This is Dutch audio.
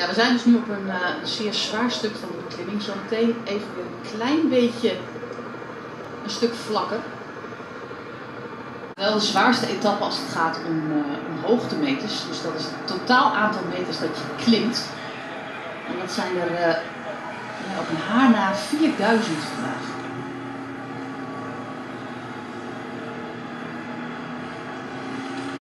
Ja, we zijn dus nu op een, uh, zeer zwaar stuk van de beklimming. Zometeen even een klein beetje een stuk vlakker. Wel de zwaarste etappe als het gaat om, uh, om hoogtemeters. Dus dat is het totaal aantal meters dat je klimt. En dat zijn er uh, op een haar na 4000 vandaag.